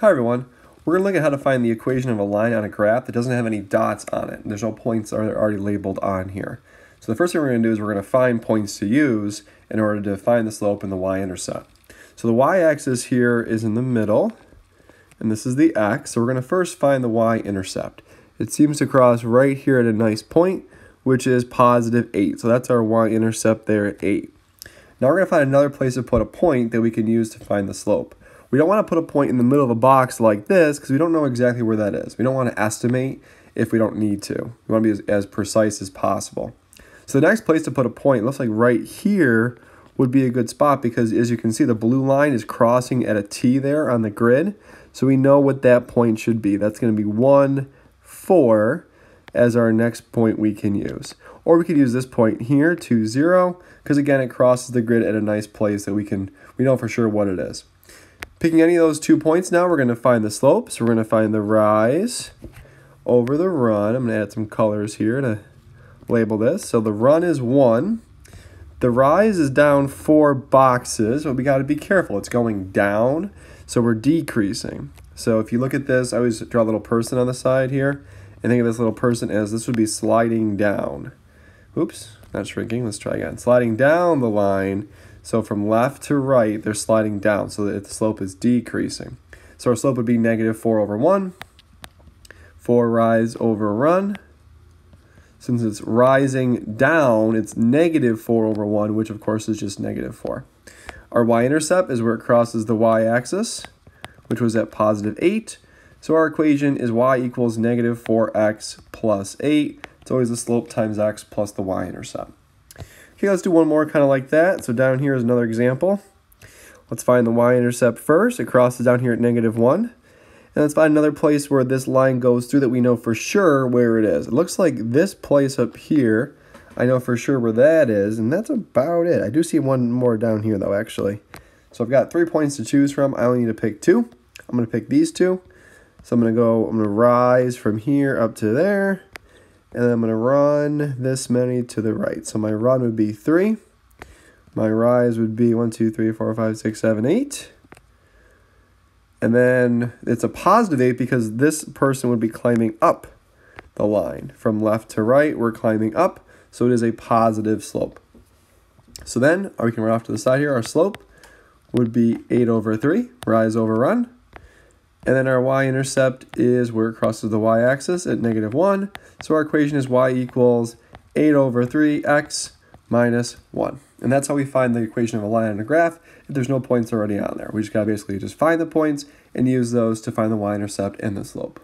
Hi everyone. We're going to look at how to find the equation of a line on a graph that doesn't have any dots on it. There's no points that are already labeled on here. So the first thing we're going to do is we're going to find points to use in order to find the slope and the y-intercept. So the y-axis here is in the middle, and this is the x. So we're going to first find the y-intercept. It seems to cross right here at a nice point, which is positive 8. So that's our y-intercept there at 8. Now we're going to find another place to put a point that we can use to find the slope. We don't want to put a point in the middle of a box like this because we don't know exactly where that is. We don't want to estimate if we don't need to. We want to be as, as precise as possible. So the next place to put a point looks like right here would be a good spot because as you can see the blue line is crossing at a T there on the grid. So we know what that point should be. That's going to be 1, 4 as our next point we can use. Or we could use this point here, 2, 0, because again it crosses the grid at a nice place that we can we know for sure what it is. Picking any of those two points now, we're going to find the slope. So we're going to find the rise over the run. I'm going to add some colors here to label this. So the run is 1. The rise is down 4 boxes, but we got to be careful. It's going down, so we're decreasing. So if you look at this, I always draw a little person on the side here. And think of this little person as this would be sliding down. Oops, not shrinking. Let's try again. Sliding down the line so from left to right, they're sliding down so that the slope is decreasing. So our slope would be negative 4 over 1. 4 rise over run. Since it's rising down, it's negative 4 over 1, which of course is just negative 4. Our y-intercept is where it crosses the y-axis, which was at positive 8. So our equation is y equals negative 4x plus 8. It's always the slope times x plus the y-intercept. Okay, let's do one more kind of like that. So down here is another example. Let's find the y-intercept first. It crosses down here at negative 1. And let's find another place where this line goes through that we know for sure where it is. It looks like this place up here, I know for sure where that is, and that's about it. I do see one more down here though, actually. So I've got three points to choose from. I only need to pick two. I'm going to pick these two. So I'm going to go, I'm going to rise from here up to there and then I'm going to run this many to the right. So my run would be 3. My rise would be 1, 2, 3, 4, 5, 6, 7, 8. And then it's a positive 8 because this person would be climbing up the line. From left to right, we're climbing up, so it is a positive slope. So then, we can run off to the side here, our slope would be 8 over 3, rise over run. And then our y-intercept is where it crosses the y-axis at negative 1. So our equation is y equals 8 over 3x minus 1. And that's how we find the equation of a line on a graph if there's no points already on there. We just got to basically just find the points and use those to find the y-intercept and the slope.